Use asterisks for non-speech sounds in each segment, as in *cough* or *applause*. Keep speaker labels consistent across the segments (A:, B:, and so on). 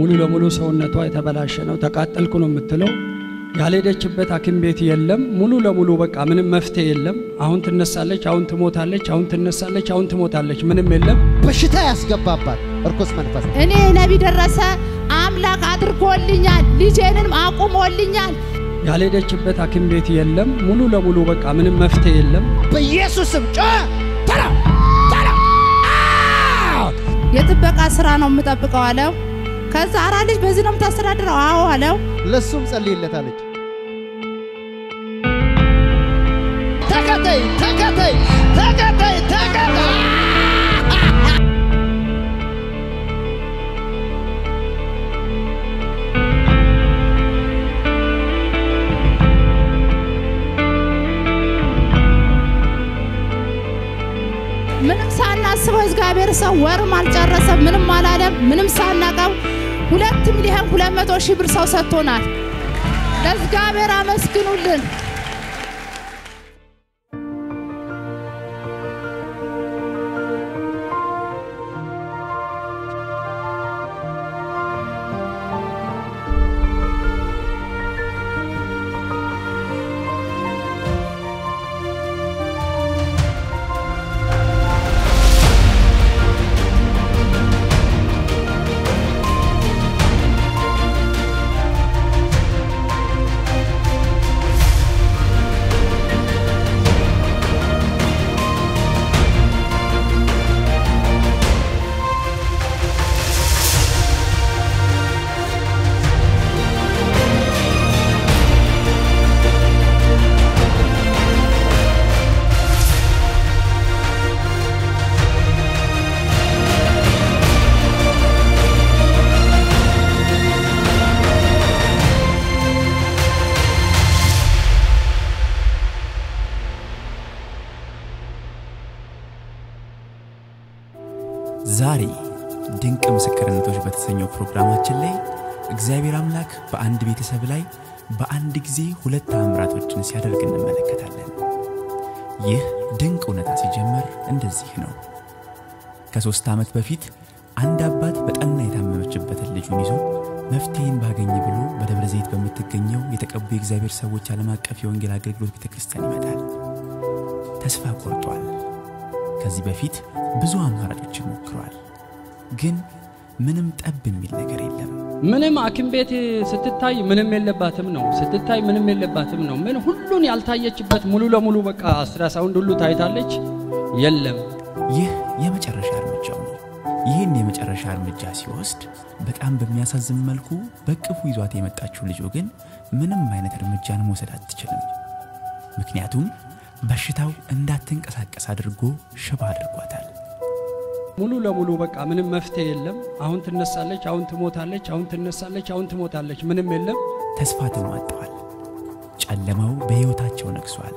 A: ሙሉ ለሙሉ ሰውነቷ የተበላሸ ነው። ተቃጠልኩ ነው የምትለው። ያልሄደችበት ሐኪም ቤት የለም። ሙሉ ለሙሉ በቃ ምንም መፍትሄ የለም። አሁን ትነሳለች፣ አሁን ትሞታለች፣ አሁን ትነሳለች፣ አሁን ትሞታለች። ምንም የለም።
B: በሽታ ያስገባባት እርኩስ መንፈስ
C: እኔ ነቢ ደረሰ አምላክ አድርጎልኛል፣ ልጄንም አቁሞልኛል።
A: ያልሄደችበት ሐኪም ቤት የለም። ሙሉ ለሙሉ በቃ ምንም መፍትሄ የለም።
B: በኢየሱስም ጮ ተራ ተራ
C: የጥበቃ ስራ ነው የምጠብቀው አለው። ከዛ አራ ልጅ በዚህ ነው የምታስተዳድረው? አዎ አለው።
B: ለሱም ጸልይለታለች። ተከተይ ተከተይ ተከተይ ተከተይ
C: ምንም ሳናስበው እግዚአብሔር ሰው ወርም አልጨረሰም፣ ምንም አላለም። ምንም ሳናቀው ሁለት ሚሊዮን ሁለት መቶ ሺህ ብር ሰው ሰጥቶናል። ለእግዚአብሔር አመስግኑልን።
D: ዛሬ ድንቅ ምስክርነቶች በተሰኘው ፕሮግራማችን ላይ እግዚአብሔር አምላክ በአንድ ቤተሰብ ላይ በአንድ ጊዜ ሁለት ተአምራቶችን ሲያደርግ እንመለከታለን። ይህ ድንቅ እውነታ ሲጀምር እንደዚህ ነው። ከሦስት ዓመት በፊት አንድ አባት በጠና የታመመችበትን ልጁን ይዞ መፍትሄን ባገኝ ብሎ በደብረ ዘይት በምትገኘው የተቀቡ የእግዚአብሔር ሰዎች ዓለም አቀፍ የወንጌል አገልግሎት ቤተ ክርስቲያን ይመጣል። ተስፋ ቆርጧል። ከዚህ በፊት ብዙ አማራጮችን ሞክሯል፣ ግን ምንም ጠብ የሚል ነገር የለም።
A: ምንም ሐኪም ቤት ስትታይ ምንም የለባትም ነው ስትታይ ምንም የለባትም ነው። ምን ሁሉን ያልታየችበት ሙሉ ለሙሉ በቃ አስትራሳውንድ ሁሉ ታይታለች። የለም
D: ይህ የመጨረሻ እርምጃው ነው። ይህን የመጨረሻ እርምጃ ሲወስድ በጣም በሚያሳዝን መልኩ በእቅፉ ይዟት የመጣችው ልጁ ግን ምንም አይነት እርምጃን መውሰድ አትችልም። ምክንያቱም በሽታው እንዳትንቀሳቀስ አድርጎ ሽባ አድርጓታል።
A: ሙሉ ለሙሉ በቃ ምንም መፍትሄ የለም። አሁን ትነሳለች፣ አሁን ትሞታለች፣ አሁን ትነሳለች፣ አሁን ትሞታለች። ምንም የለም።
D: ተስፋ ተሟጠዋል። ጨለማው በሕይወታቸው ነግሷል።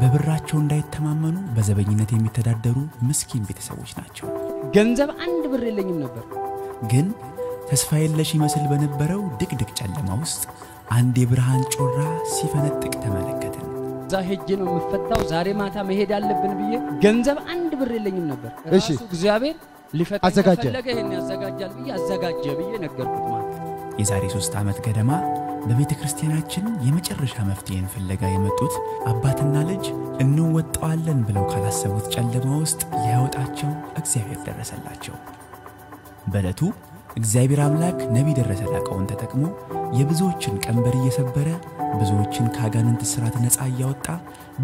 D: በብራቸው እንዳይተማመኑ በዘበኝነት የሚተዳደሩ ምስኪን ቤተሰቦች ናቸው።
A: ገንዘብ አንድ ብር የለኝም ነበር።
D: ግን ተስፋ የለሽ ይመስል በነበረው ድቅድቅ ጨለማ ውስጥ አንድ የብርሃን ጮራ ሲፈነጥቅ ተመለከትን።
A: እዛ ሄጄ ነው የምፈታው፣ ዛሬ ማታ መሄድ አለብን ብዬ ገንዘብ አንድ ብር የለኝም ነበር።
B: እሺ።
A: ራሱ እግዚአብሔር ሊፈታ
B: አዘጋጀ።
A: ከፈለገ ይሄን ያዘጋጃል ብዬ አዘጋጀ ብዬ ነገርኩት ማለት
D: የዛሬ ሦስት ዓመት ገደማ በቤተ ክርስቲያናችን የመጨረሻ መፍትሄን ፍለጋ የመጡት አባትና ልጅ እንወጣዋለን ብለው ካላሰቡት ጨለማ ውስጥ ሊያወጣቸው እግዚአብሔር ደረሰላቸው። በዕለቱ እግዚአብሔር አምላክ ነቢይ ደረሰ ላቀውን ተጠቅሞ የብዙዎችን ቀንበር እየሰበረ ብዙዎችን ከአጋንንት ሥርዓት ነፃ እያወጣ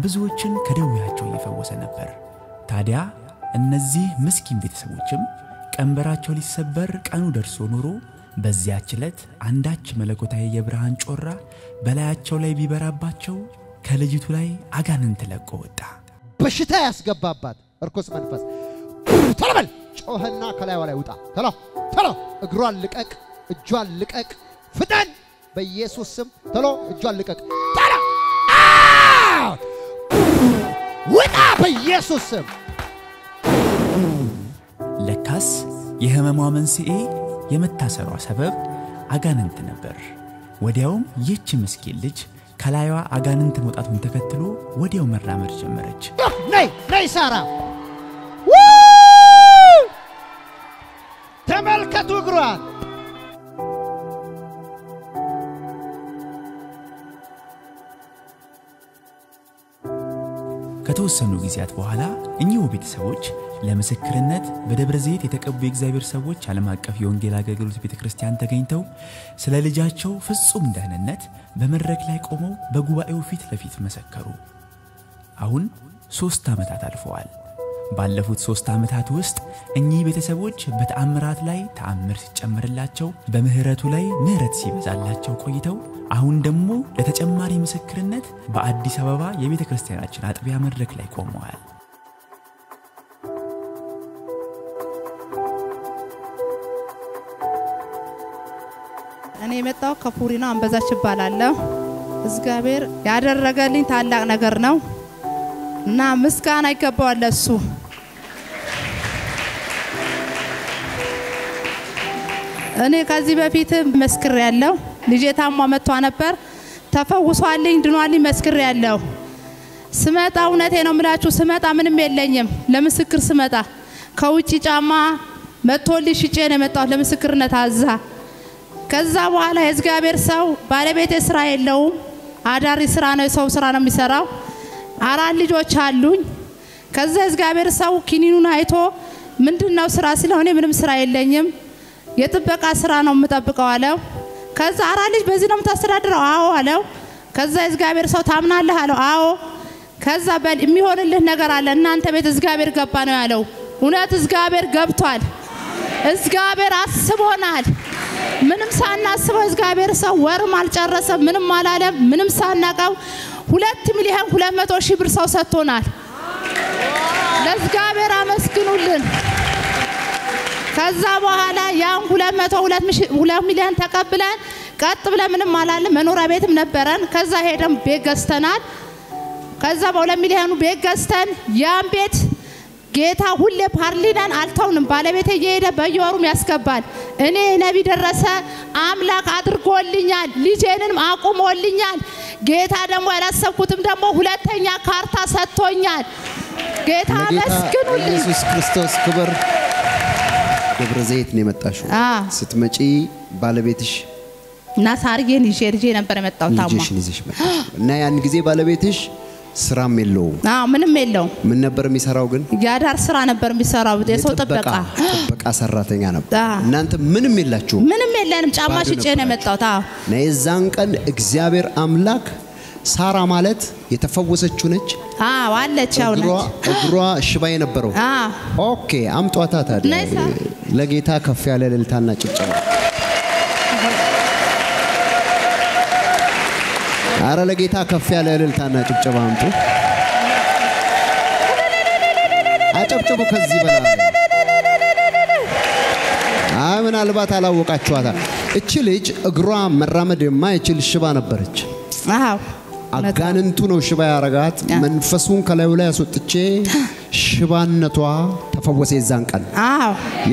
D: ብዙዎችን ከደዌያቸው እየፈወሰ ነበር። ታዲያ እነዚህ ምስኪን ቤተሰቦችም ቀንበራቸው ሊሰበር ቀኑ ደርሶ ኖሮ በዚያች ዕለት አንዳች መለኮታዊ የብርሃን ጮራ በላያቸው ላይ ቢበራባቸው ከልጅቱ ላይ አጋንንት ለቆ ወጣ።
B: በሽታ ያስገባባት እርኩስ መንፈስ ቶሎ በል ከላይዋ ላይ ውጣ። ቶሎ ቶሎ እግሯን ልቀቅ፣ እጇን ልቀቅ፣ ፍጠን በኢየሱስ ስም ቶሎ እጇን ልቀቅ። አው! ውጣ በኢየሱስ ስም።
D: ለካስ የሕመሟ መንስኤ የመታሰሯ ሰበብ አጋንንት ነበር። ወዲያውም ይህች ምስኪን ልጅ ከላይዋ አጋንንት መውጣቱን ተከትሎ ወዲያው መራመድ ጀመረች።
B: ነይ ነይ ሳራ አራት እግሯን
D: ከተወሰኑ ጊዜያት በኋላ እኚሁ ቤተሰቦች ለምስክርነት በደብረ ዘይት የተቀቡ የእግዚአብሔር ሰዎች ዓለም አቀፍ የወንጌል አገልግሎት ቤተ ክርስቲያን ተገኝተው ስለ ልጃቸው ፍጹም ደህንነት በመድረክ ላይ ቆመው በጉባኤው ፊት ለፊት መሰከሩ። አሁን ሦስት ዓመታት አልፈዋል። ባለፉት ሦስት ዓመታት ውስጥ እኚህ ቤተሰቦች በተአምራት ላይ ተአምር ሲጨመርላቸው፣ በምሕረቱ ላይ ምሕረት ሲበዛላቸው ቆይተው አሁን ደግሞ ለተጨማሪ ምስክርነት በአዲስ አበባ የቤተ ክርስቲያናችን አጥቢያ መድረክ ላይ ቆመዋል።
C: እኔ የመጣው ከፑሪ ነው። አንበዛች እባላለሁ። እግዚአብሔር ያደረገልኝ ታላቅ ነገር ነው እና ምስጋና ይገባዋል ለሱ። እኔ ከዚህ በፊት መስክር ያለው ልጄ ታሟ መጥቷ ነበር። ተፈውሷልኝ ድኗልኝ መስክር ያለው ስመጣ እውነቴ ነው የምላችሁ፣ ስመጣ ምንም የለኝም። ለምስክር ስመጣ ከውጭ ጫማ መጥቶልኝ ሽጬ ነው የመጣሁት ለምስክርነት አዛ ከዛ በኋላ የእግዚአብሔር ሰው ባለቤቴ ስራ የለውም፣ አዳሪ ስራ ነው፣ የሰው ስራ ነው የሚሰራው። አራት ልጆች አሉኝ። ከዛ የእግዚአብሔር ሰው ኪኒኑን አይቶ ምንድን ነው ስራ ስለሆነ ምንም ስራ የለኝም፣ የጥበቃ ስራ ነው የምጠብቀው አለው። ከዛ አራት ልጅ በዚህ ነው የምታስተዳድረው? አዎ አለው። ከዛ የእግዚአብሔር ሰው ታምናለህ አለው። አዎ። ከዛ በል የሚሆንልህ ነገር አለ፣ እናንተ ቤት እግዚአብሔር ገባ ነው ያለው። እውነት እግዚአብሔር ገብቷል። እግዚአብሔር አስቦናል። ምንም ሳናስበው እግዚአብሔር ሰው ወርም አልጨረሰም፣ ምንም አላለም። ምንም ሳናቀው ሁለት ሚሊዮን ሁለት መቶ ሺህ ብር ሰው ሰጥቶናል። ለእግዚአብሔር አመስግኑልን። ከዛ በኋላ ያን ሁለት መቶ ሁለት ሚሊዮን ተቀብለን ቀጥ ብለን ምንም አላለም። መኖሪያ ቤትም ነበረን። ከዛ ሄደን ቤት ገዝተናል። ከዛ በሁለት ሚሊዮኑ ቤት ገዝተን ያን ቤት ጌታ ሁሌ ፓርሊነን አልተውንም። ባለቤቴ እየሄደ በየወሩም ያስገባል። እኔ ነቢ ደረሰ አምላክ አድርጎልኛል፣ ልጄንም አቁሞልኛል። ጌታ ደግሞ ያላሰብኩትም ደግሞ ሁለተኛ ካርታ ሰጥቶኛል። ጌታ
B: ለጌታ
C: አመስግኑልኝ።
B: ኢየሱስ ክርስቶስ ክብር። ደብረ ዘይት ነው የመጣሽው። ስትመጪ ባለቤትሽ
C: እና ሳርዬን ይዤ ልጄ ነበር የመጣው ታማ።
B: እና ያን ጊዜ ባለቤትሽ ስራም የለውም።
C: አዎ ምንም የለውም።
B: ምን ነበር የሚሰራው ግን?
C: የአዳር ስራ ነበር የሚሰራው፣ የሰው ጥበቃ።
B: ጥበቃ ሰራተኛ ነበር። እናንተ ምንም የላችሁም።
C: ምንም የለንም። ጫማ ሽጬ ነው የመጣሁት። አዎ
B: እና የዛን ቀን እግዚአብሔር አምላክ ሳራ ማለት የተፈወሰችው ነች።
C: አዎ አለች፣ ያው
B: እግሯ
C: ነች።
B: እግሯ ሽባ የነበረው
C: አዎ
B: OK፣ አምጧት ታዲያ ለጌታ ከፍ ያለ እልልታና ጭብጨባ። አረ ለጌታ ከፍ ያለ እልልታና ጭብጨባ አምጡ። አጨብጭቡ ከዚህ በላይ አይ ምናልባት አላወቃችኋታል። እቺ ልጅ እግሯ መራመድ የማይችል ሽባ ነበረች።
C: አዎ
B: አጋንንቱ ነው ሽባ ያረጋት። መንፈሱን ከላዩ ላይ አስወጥቼ ሽባነቷ ተፈወሰ። የዛን ቀን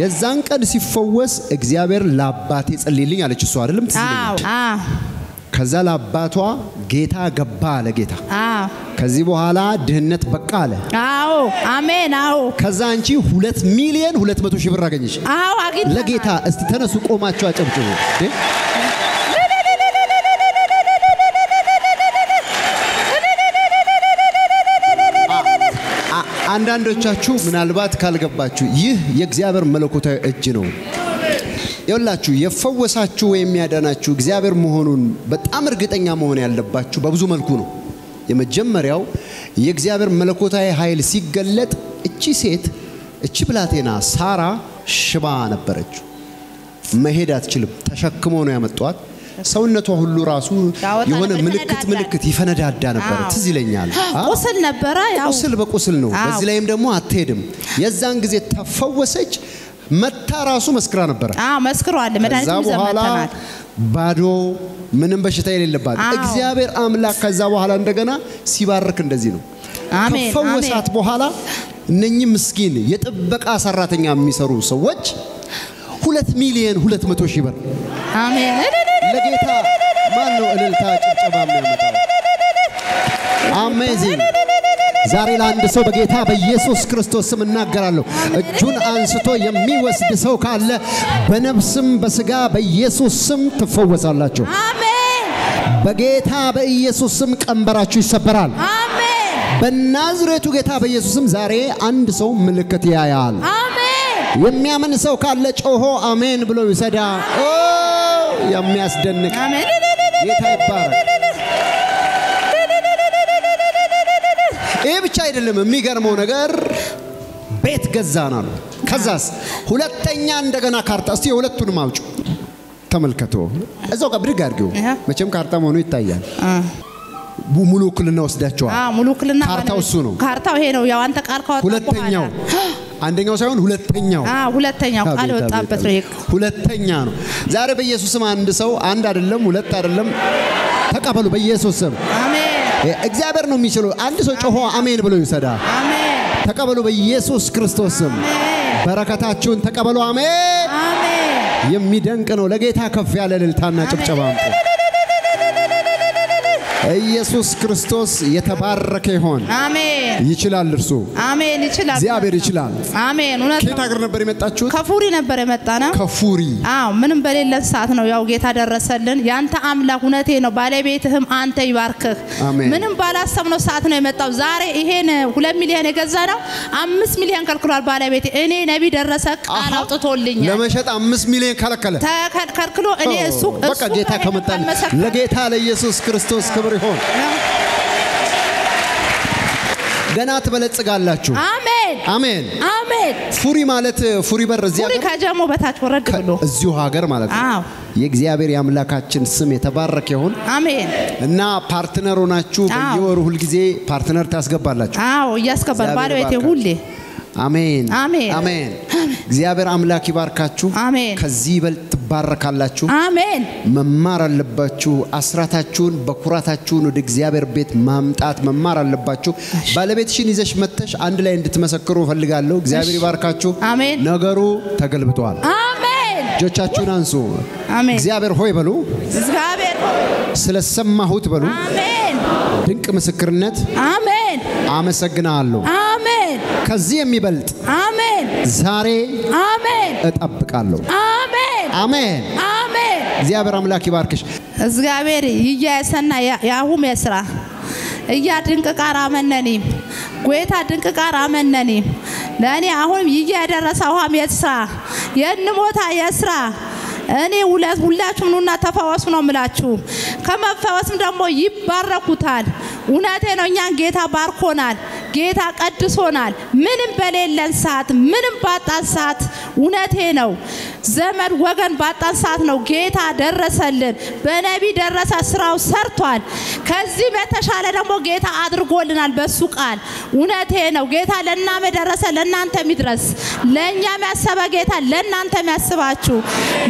B: የዛን ቀን ሲፈወስ እግዚአብሔር ለአባቴ ጸልይልኝ አለች። እሷ አይደለም ትዝ ከዛ ለአባቷ ጌታ ገባ አለ ጌታ። ከዚህ በኋላ ድህነት በቃ አለ።
C: አዎ አሜን። አዎ
B: ከዛ አንቺ ሁለት ሚሊዮን ሁለት መቶ ሺህ ብር አገኘሽ።
C: አዎ አግኝተናል።
B: ለጌታ እስቲ ተነሱ፣ ቆማችሁ አጨብጭቡ። አንዳንዶቻችሁ ምናልባት ካልገባችሁ ይህ የእግዚአብሔር መለኮታዊ እጅ ነው። ይኸውላችሁ የፈወሳችሁ ወይም ያዳናችሁ እግዚአብሔር መሆኑን በጣም እርግጠኛ መሆን ያለባችሁ በብዙ መልኩ ነው። የመጀመሪያው የእግዚአብሔር መለኮታዊ ኃይል ሲገለጥ እቺ ሴት እቺ ብላቴና ሳራ ሽባ ነበረች። መሄድ አትችልም። ተሸክሞ ነው ያመጧት። ሰውነቷ ሁሉ ራሱ የሆነ ምልክት ምልክት ይፈነዳዳ ነበረ። ትዝ ይለኛል።
C: ቁስል ነበረ።
B: ቁስል በቁስል ነው። በዚህ ላይም ደግሞ አትሄድም። የዛን ጊዜ ተፈወሰች። መታ ራሱ መስክራ ነበረ።
C: አዎ መስክሯል። መድኃኒት
B: በኋላ ባዶ ምንም በሽታ የሌለባት እግዚአብሔር አምላክ ከዛ በኋላ እንደገና ሲባርክ እንደዚህ ነው።
C: አሜን
B: ከፈወሳት በኋላ እነኚህ ምስኪን የጥበቃ ሰራተኛ የሚሰሩ ሰዎች ሁለት ሚሊዮን ሁለት መቶ ሺህ ብር
C: አሜን።
B: ለጌታ ማን ነው እልልታ ጭብጨባ የሚያመጣው? አሜዚንግ። ዛሬ ለአንድ ሰው በጌታ በኢየሱስ ክርስቶስ ስም እናገራለሁ። እጁን አንስቶ የሚወስድ ሰው ካለ በነፍስም በስጋ በኢየሱስ ስም ትፈወሳላችሁ።
C: አሜን
B: በጌታ በኢየሱስ ስም ቀንበራችሁ ይሰበራል።
C: አሜን
B: በናዝሬቱ ጌታ በኢየሱስም ዛሬ አንድ ሰው ምልክት ያያል።
C: አሜን
B: የሚያምን ሰው ካለ ጮሆ አሜን ብሎ ይሰዳ። ኦ የሚያስደንቅ ጌታ ይባረክ። ብቻ አይደለም። የሚገርመው ነገር ቤት ገዛን አሉ። ከዛስ ሁለተኛ እንደገና ካርታ። እስቲ የሁለቱንም አውጩ ተመልከቱ። እዛው ጋር ብድግ አድርጊው። መቼም ካርታ መሆኑ ይታያል። ሙሉ ውክልና ወስዳቸዋል።
C: ሙሉ ውክልና
B: ካርታው እሱ ነው።
C: ካርታው ይሄ ነው። ያው አንተ ቃል ካወጣ
B: ሁለተኛው *gasps* አንደኛው ሳይሆን ሁለተኛው
C: ሁለተኛው ቃል
B: አቤት፣
C: ነው።
B: ሁለተኛ ነው። ዛሬ በኢየሱስም አንድ ሰው አንድ አይደለም ሁለት አይደለም ተቀበሉ። በኢየሱስም
C: አሜን
B: እግዚአብሔር ነው የሚችለው። አንድ ሰው ጮሆ አሜን ብሎ
C: አሜን
B: ተቀበሉ በኢየሱስ ክርስቶስ ስም። በረከታችሁን ተቀበሉ። አሜን።
C: አሜን
B: የሚደንቅ ነው። ለጌታ ከፍ ያለ እልልታና ጭብጨባ አምጡ። ኢየሱስ ክርስቶስ የተባረከ ይሆን።
C: አሜን
B: ይችላል እርሱ
C: አሜን ይችላል።
B: እግዚአብሔር ይችላል።
C: አሜን እውነት
B: ከየት ሀገር ነበር የመጣችሁት?
C: ከፉሪ ነበር የመጣ ነው።
B: ከፉሪ
C: አዎ ምንም በሌለን ሰዓት ነው ያው ጌታ ደረሰልን። ያንተ አምላክ እውነቴ ነው። ባለቤትህም አንተ ይባርክህ።
B: አሜን።
C: ምንም ባላሰብነው ሰዓት ነው የመጣው። ዛሬ ይሄን ሁለት ሚሊዮን የገዛ ነው አምስት ሚሊዮን ከልክሏል ባለቤቴ። እኔ ነቢ ደረሰ ቃል አውጥቶልኛል።
B: ለመሸጥ አምስት ሚሊዮን ከለከለ።
C: ተከ- ከልክሎ እኔ እሱ
B: በቃ
C: እሱ
B: ጌታ
C: ካልመሰከረ-
B: ለጌታ ለኢየሱስ ክርስቶስ ክብር ይሆን። ገና ትበለጽጋላችሁ።
C: አሜን
B: አሜን።
C: አሜን።
B: ፉሪ ማለት ፉሪ በር እዚህ
C: ፉሪ
B: ሀገር
C: ከጀሞ በታች ወረድ ብሎ
B: እዚሁ ሀገር ማለት ነው። የእግዚአብሔር የአምላካችን ስም የተባረከ ይሁን
C: አሜን።
B: እና partner ሆናችሁ በየወሩ ሁልጊዜ partner ታስገባላችሁ።
C: አዎ
B: ያስገባል
C: ባለቤቴ ሁሌ
B: አሜን
C: አሜን።
B: አሜን። እግዚአብሔር አምላክ ይባርካችሁ።
C: አሜን።
B: ከዚህ ይበልጥ ትባረካላችሁ።
C: አሜን
B: መማር አለባችሁ። አስራታችሁን በኩራታችሁን ወደ እግዚአብሔር ቤት ማምጣት መማር አለባችሁ። ባለቤትሽን ይዘሽ መጥተሽ አንድ ላይ እንድትመሰክሩ እፈልጋለሁ። እግዚአብሔር ይባርካችሁ።
C: አሜን።
B: ነገሩ ተገልብጧል።
C: አሜን
B: እጆቻችሁን አንሱ።
C: አሜን።
B: እግዚአብሔር ሆይ በሉ።
C: እግዚአብሔር
B: ስለሰማሁት በሉ።
C: አሜን
B: ድንቅ ምስክርነት
C: አሜን
B: አመሰግናለሁ።
C: አሜን
B: ከዚህ የሚበልጥ
C: አሜን
B: ዛሬ
C: አሜን
B: እጠብቃለሁ።
C: አሜን
B: አሜን። እግዚአብሔር አምላክ ይባርክሽ።
C: እግዚአብሔር ይያየሰና ያሁም የስራ እያ ድንቅ ቃር አመነኒም ጎይታ ድንቅ ቃር አመነኒም ለእኔ አሁንም ይያ የደረሰ ውሃም የስራ የንሞታ የስራ እኔ ሁለት ሁላችሁም ኑና ተፈወሱ ነው ምላችሁ። ከመፈወስም ደግሞ ይባረኩታል። እውነቴ ነው። እኛን ጌታ ባርኮናል። ጌታ ቀድሶናል። ምንም በሌለን ሰዓት፣ ምንም ባጣን ሰዓት እውነቴ ነው። ዘመድ ወገን ባጣን ሰዓት ነው ጌታ ደረሰልን። በነቢ ደረሰ ስራው ሰርቷል። ከዚህ በተሻለ ደግሞ ጌታ አድርጎልናል በሱ ቃል። እውነቴ ነው። ጌታ ለእናመ ደረሰ፣ ለእናንተ የሚድረስ ለእኛ የሚያሰበ ጌታ ለእናንተ የሚያስባችሁ።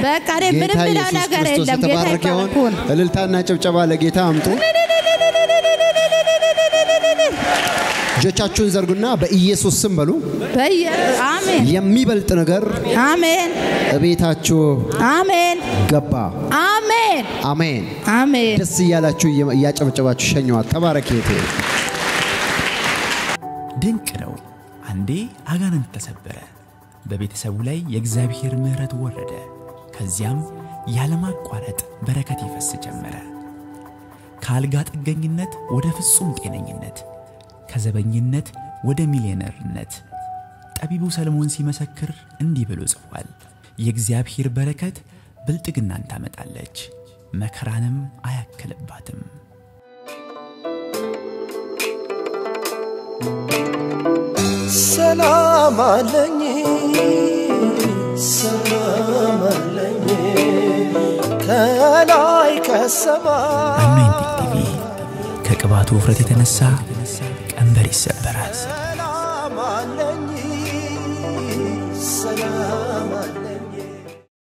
C: በቃ እኔ ምንም ብለው ነገር የለም። ጌታ ይባርኩን።
B: እልልታና ጭብጨባ ለጌታ አምጡ። እጆቻችሁን ዘርጉና በኢየሱስ ስም በሉ።
C: አሜን
B: የሚበልጥ ነገር
C: አሜን
B: እቤታችሁ
C: አሜን
B: ገባ።
C: አሜን
B: አሜን።
C: አሜን
B: ደስ እያላችሁ እያጨበጨባችሁ ሸኘዋት። ተባረክ እህቴ።
D: ድንቅ ነው። አንዴ አጋንንት ተሰበረ፣ በቤተሰቡ ላይ የእግዚአብሔር ምሕረት ወረደ። ከዚያም ያለማቋረጥ በረከት ይፈስ ጀመረ። ከአልጋ ጥገኝነት ወደ ፍጹም ጤነኝነት፣ ከዘበኝነት ወደ ሚሊዮነርነት። ጠቢቡ ሰለሞን ሲመሰክር እንዲህ ብሎ ጽፏል። የእግዚአብሔር በረከት ብልጥግናን ታመጣለች፣ መከራንም አያክልባትም።
E: ሰላም አለኝ ሰላም አለኝ ከላይ ከሰማይ
D: ቲቪ ከቅባቱ ውፍረት የተነሳ